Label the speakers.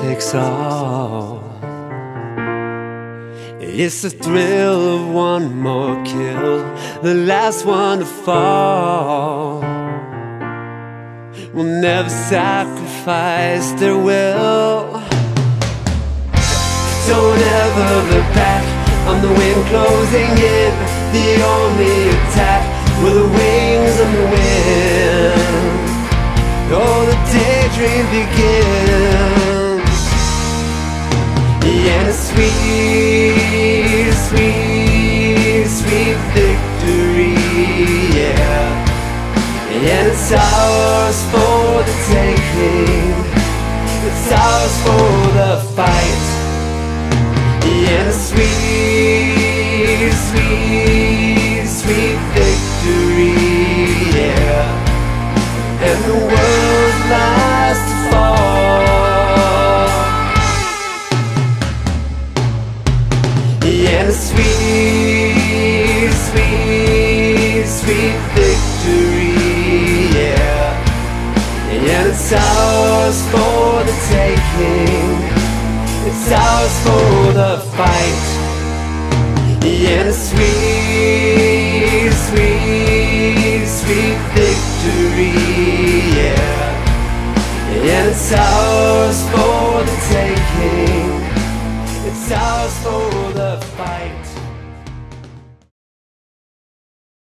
Speaker 1: takes all. It's the thrill of one more kill, the last one to fall. Will never sacrifice their will. Don't ever look back on the wind closing in. The only attack were the wings of the wind. Oh, the daydream begins. And a sweet, sweet, sweet victory, yeah. And it's ours for the taking. It's ours for the fight. And a sweet, sweet, a sweet, sweet, sweet victory, yeah. And it's ours for the taking. It's ours for the fight. And a sweet, sweet, sweet victory, yeah. And it's ours for the taking. It's ours for the fight.